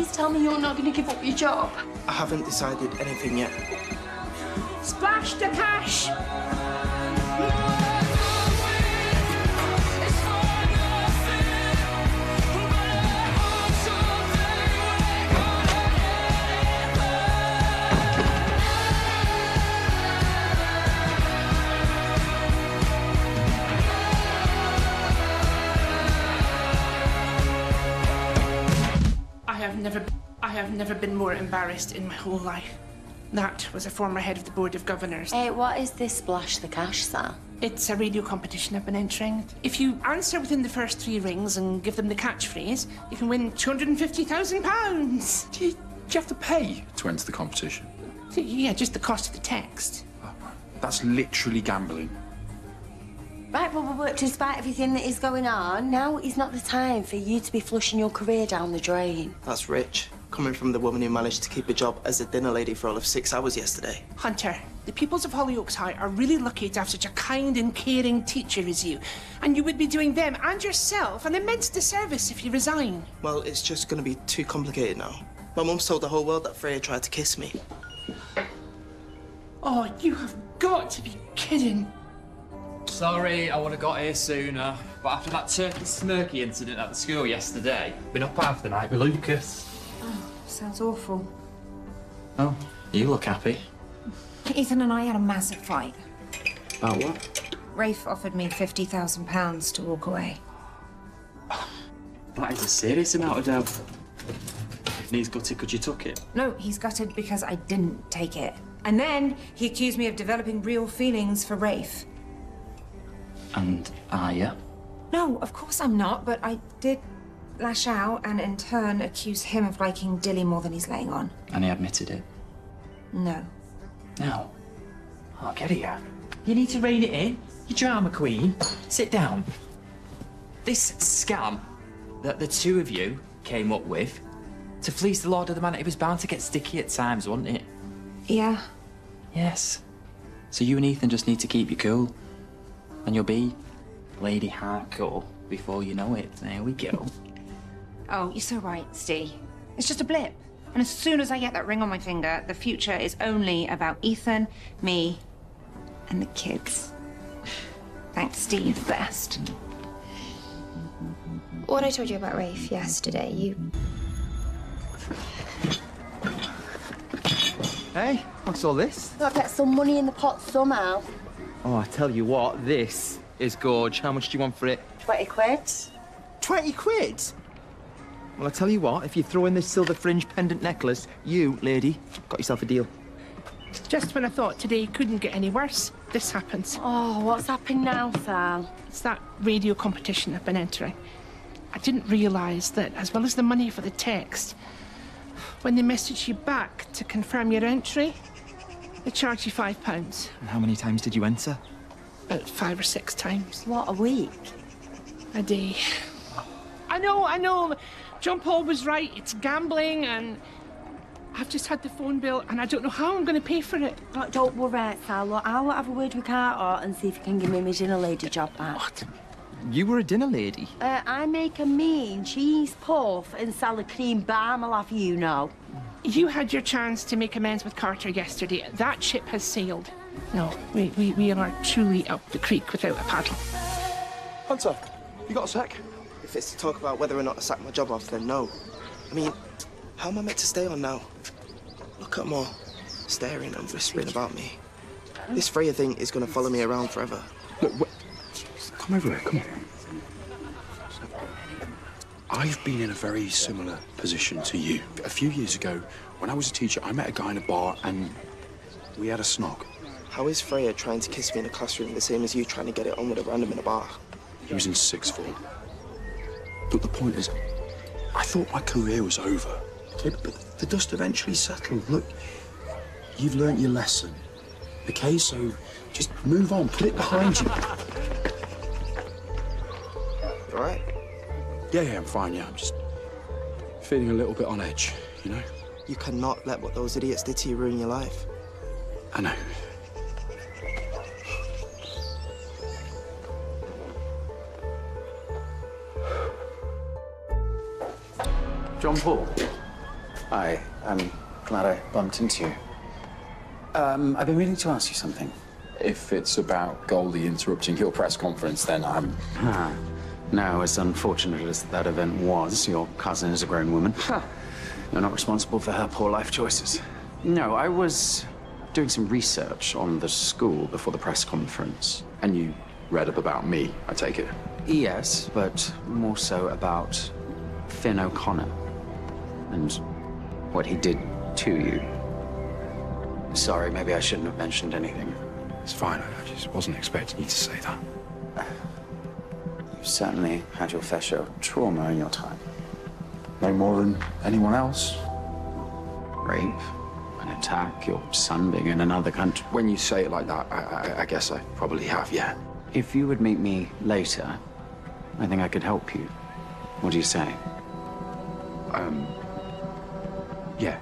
Please tell me you're not going to give up your job. I haven't decided anything yet. Splash the cash! Have never been more embarrassed in my whole life. That was a former head of the Board of Governors. Hey, what is this splash the cash, sir? It's a radio competition I've been entering. If you answer within the first three rings and give them the catchphrase, you can win £250,000. Do you, do you have to pay to enter the competition? Yeah, just the cost of the text. Oh, that's literally gambling. Right, but, but, but despite everything that is going on, now is not the time for you to be flushing your career down the drain. That's rich. Coming from the woman who managed to keep a job as a dinner lady for all of six hours yesterday. Hunter, the pupils of Hollyoaks High are really lucky to have such a kind and caring teacher as you. And you would be doing them and yourself an immense disservice if you resign. Well, it's just gonna be too complicated now. My mum's told the whole world that Freya tried to kiss me. Oh, you have got to be kidding. Sorry, I would have got here sooner. But after that turkey smirky incident at the school yesterday, been up half the night with Lucas. Sounds awful. Oh, you look happy. Ethan and I had a massive fight. About what? Rafe offered me £50,000 to walk away. That is a serious amount of dough. If gutted, could you took it? No, he's gutted because I didn't take it. And then he accused me of developing real feelings for Rafe. And are you? No, of course I'm not, but I did lash out and in turn accuse him of liking Dilly more than he's laying on. And he admitted it. No. No. I'll get it, yeah. You need to rein it in. You drama queen. Sit down. This scam that the two of you came up with to fleece the Lord of the Manor, it was bound to get sticky at times, wasn't it? Yeah. Yes. So you and Ethan just need to keep you cool. And you'll be Lady Harcourt before you know it. There we go. Oh, you're so right, Ste. It's just a blip. And as soon as I get that ring on my finger, the future is only about Ethan, me, and the kids. Thanks, Ste, the best. What I told you about Rafe yesterday, you. Hey, what's all this? Gotta get some money in the pot somehow. Oh, I tell you what, this is gorge. How much do you want for it? 20 quid. 20 quid? Well, I tell you what, if you throw in this silver fringe pendant necklace, you, lady, got yourself a deal. Just when I thought today couldn't get any worse, this happens. Oh, what's happened now, Sal? It's that radio competition I've been entering. I didn't realise that, as well as the money for the text, when they message you back to confirm your entry, they charge you five pounds. And how many times did you enter? About five or six times. What, a week? A day. I know, I know. John Paul was right. It's gambling, and I've just had the phone bill, and I don't know how I'm going to pay for it. Oh, don't worry, Sal. I'll have a word with Carter and see if he can give me my dinner lady job back. What? You were a dinner lady. Uh, I make a mean cheese puff and salad cream balm, I'll have you know. You had your chance to make amends with Carter yesterday. That ship has sailed. No, we, we, we are truly up the creek without a paddle. Hunter, you got a sec? If it's to talk about whether or not to sack my job off, then no. I mean, how am I meant to stay on now? Look at them all, staring and whispering about me. This Freya thing is going to follow me around forever. Look, wh- come over here, come on. I've been in a very similar position to you. A few years ago, when I was a teacher, I met a guy in a bar and we had a snog. How is Freya trying to kiss me in a classroom the same as you trying to get it on with a random in a bar? He was in sixth form. But the point is, I thought my career was over. Okay, but the dust eventually settled. Look, you've learnt your lesson. Okay, so just move on, put it behind you. You all right? Yeah, yeah, I'm fine, yeah. I'm just feeling a little bit on edge, you know? You cannot let what those idiots did to you ruin your life. I know. John Paul, Hi, I'm glad I bumped into you. Um, I've been meaning to ask you something. If it's about Goldie interrupting your press conference, then I'm. Ah, no, as unfortunate as that event was, your cousin is a grown woman. You're not responsible for her poor life choices. No, I was doing some research on the school before the press conference. And you read up about me, I take it. Yes, but more so about Finn O'Connor and what he did to you. Sorry, maybe I shouldn't have mentioned anything. It's fine, I just wasn't expecting you to say that. You've certainly had your fair share of trauma in your time. No more than anyone else. Rape, an attack, your son being in another country. When you say it like that, I, I, I guess I probably have, yeah. If you would meet me later, I think I could help you. What do you say? Um. Yeah.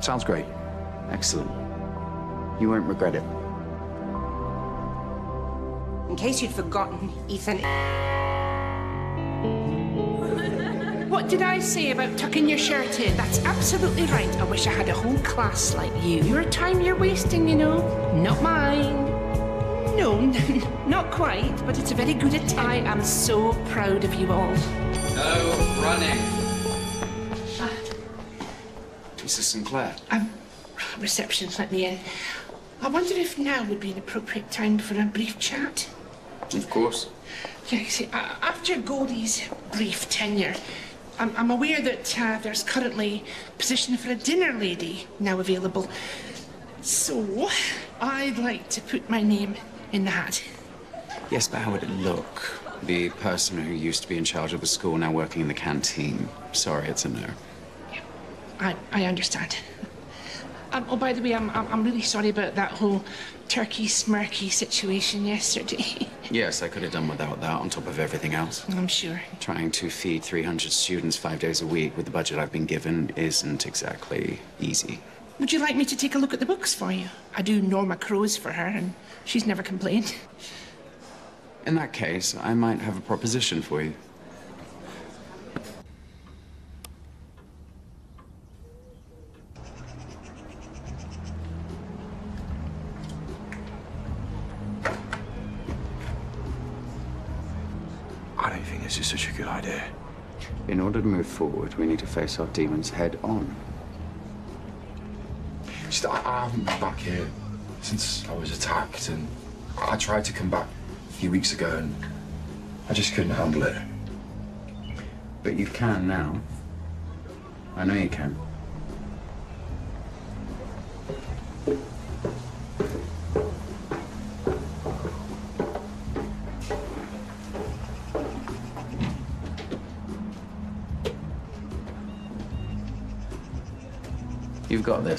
Sounds great. Excellent. You won't regret it. In case you'd forgotten, Ethan. What did I say about tucking your shirt in? That's absolutely right. I wish I had a whole class like you. Your time you're wasting, you know. Not mine. No, not quite, but it's a very good attempt. I am so proud of you all. No running. Mrs. Sinclair. Um, reception let me in. I wonder if now would be an appropriate time for a brief chat. Of course. Yeah, you see, after Goldie's brief tenure, I'm, I'm aware that uh, there's currently a position for a dinner lady now available. So, I'd like to put my name in the hat. Yes, but how would it look? The person who used to be in charge of the school now working in the canteen. Sorry, it's a no. I, I understand. Um, oh, by the way, I'm, I'm, I'm really sorry about that whole turkey smirky situation yesterday. Yes, I could have done without that on top of everything else. I'm sure. Trying to feed 300 students five days a week with the budget I've been given isn't exactly easy. Would you like me to take a look at the books for you? I do Norma Crows for her, and she's never complained. In that case, I might have a proposition for you. This is such a good idea. In order to move forward, we need to face our demons head on. Just, I, I haven't been back here since I was attacked, and I tried to come back a few weeks ago, and I just couldn't handle it. But you can now. I know you can.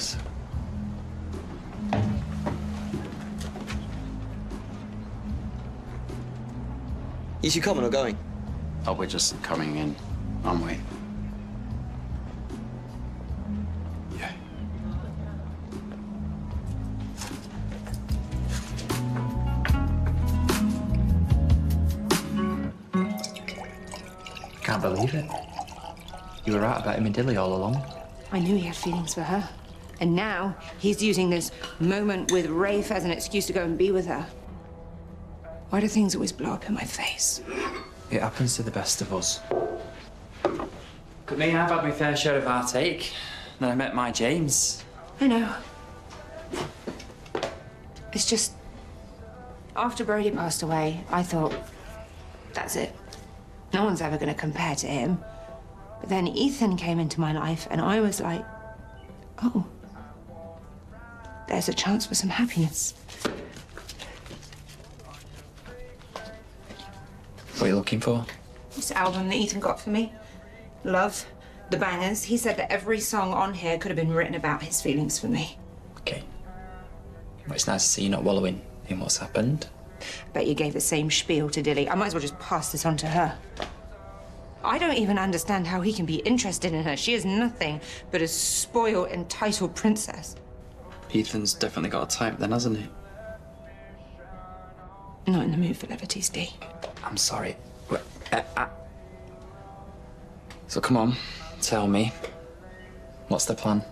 This. Is you coming or going? Oh, we're just coming in, aren't we? Yeah. I can't believe it. You were right about him and Dilly all along. I knew he had feelings for her. And now he's using this moment with Rafe as an excuse to go and be with her. Why do things always blow up in my face? It happens to the best of us. Could me, I've had my fair share of heartache. Then I met my James. I know. It's just. After Brody passed away, I thought, that's it. No one's ever going to compare to him. But then Ethan came into my life, and I was like, oh, there's a chance for some happiness. What are you looking for? This album that Ethan got for me, Love, The Bangers, he said that every song on here could have been written about his feelings for me. Okay. Well, it's nice to see you not wallowing in what's happened. Bet you gave the same spiel to Dilly. I might as well just pass this on to her. I don't even understand how he can be interested in her. She is nothing but a spoiled, entitled princess. Ethan's definitely got a type then, hasn't he? Not in the mood for levity, Ste. I'm sorry. Uh, uh. So come on, tell me. What's the plan?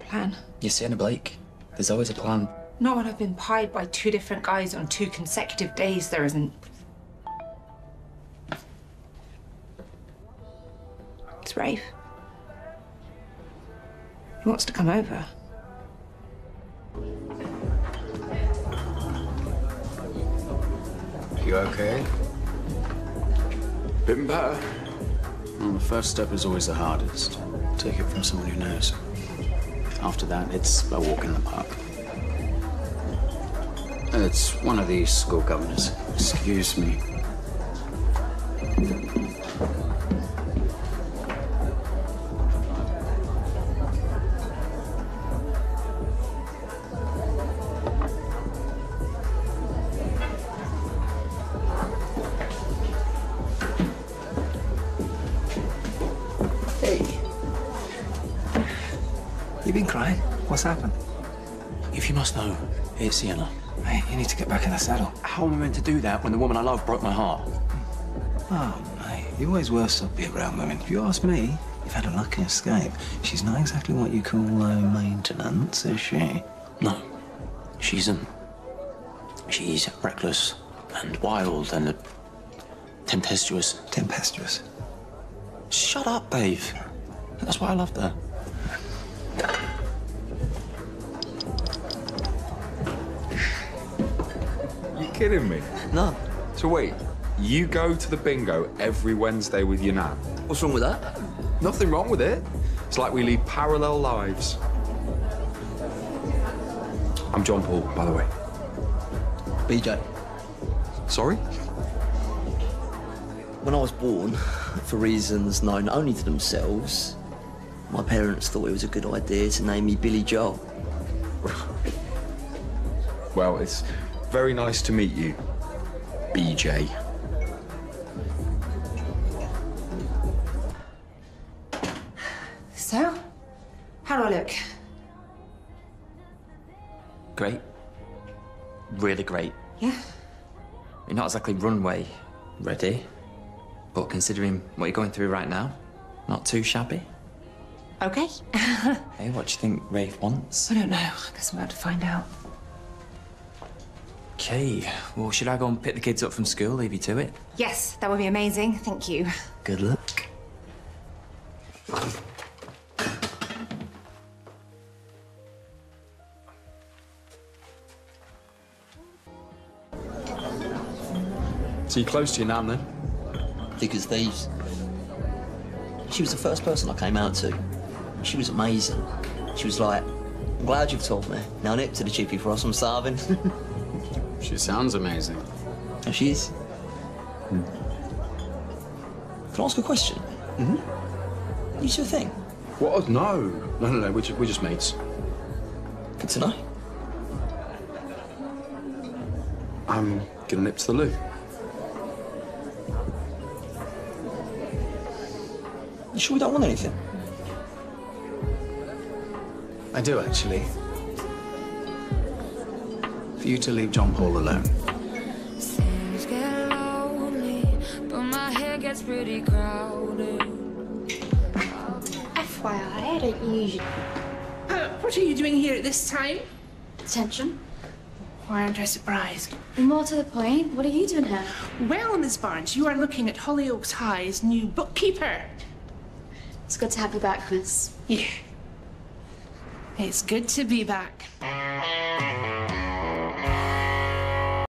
Plan. You're Sienna Blake. There's always a plan. Not when I've been pied by two different guys on two consecutive days, there isn't. It's Rafe. He wants to come over. You okay? Been better. Well, the first step is always the hardest. Take it from someone who knows. After that, it's a walk in the park. It's one of these school governors. Excuse me. You been crying? What's happened? If you must know, it's Sienna. Hey, you need to get back in the saddle. How am I meant to do that when the woman I love broke my heart? Oh, mate, you always were so be around women. If you ask me, you've had a lucky escape. She's not exactly what you call low maintenance, is she? No, she isn't. She's reckless and wild and uh, tempestuous. Tempestuous? Shut up, Dave. That's why I loved her. Kidding me? No. So wait, you go to the bingo every Wednesday with your nan? What's wrong with that? Nothing wrong with it. It's like we lead parallel lives. I'm John Paul, by the way. BJ. Sorry? When I was born, for reasons known only to themselves, my parents thought it was a good idea to name me Billy Joel. Well, it's very nice to meet you, BJ. So, how do I look? Great. Really great. Yeah. You're not exactly runway ready, but considering what you're going through right now, not too shabby. Okay. Hey, what do you think Rafe wants? I don't know. I guess I'm about to find out. Okay, well, should I go and pick the kids up from school, leave you to it? Yes, that would be amazing. Thank you. Good luck. So you're close to your nan then? Thick as thieves. She was the first person I came out to. She was amazing. She was like, I'm glad you've told me. Now nip to the chippy for us, I'm starving. She sounds amazing. And she is. Can I ask a question? Mm-hmm. You two a thing? What? No. No, no, no. We're just, we're just mates. Good to know. I'm gonna nip to the loo. You sure we don't want anything? I do, actually. For you to leave John Paul alone. Things get lonely, but my head gets pretty crowded. FYI, I don't usually. Uh, what are you doing here at this time? Attention. Why aren't I surprised? More to the point, what are you doing here? Well, Miss Barnes, you are looking at Hollyoaks High's new bookkeeper. It's good to have you back, miss. Yeah. It's good to be back.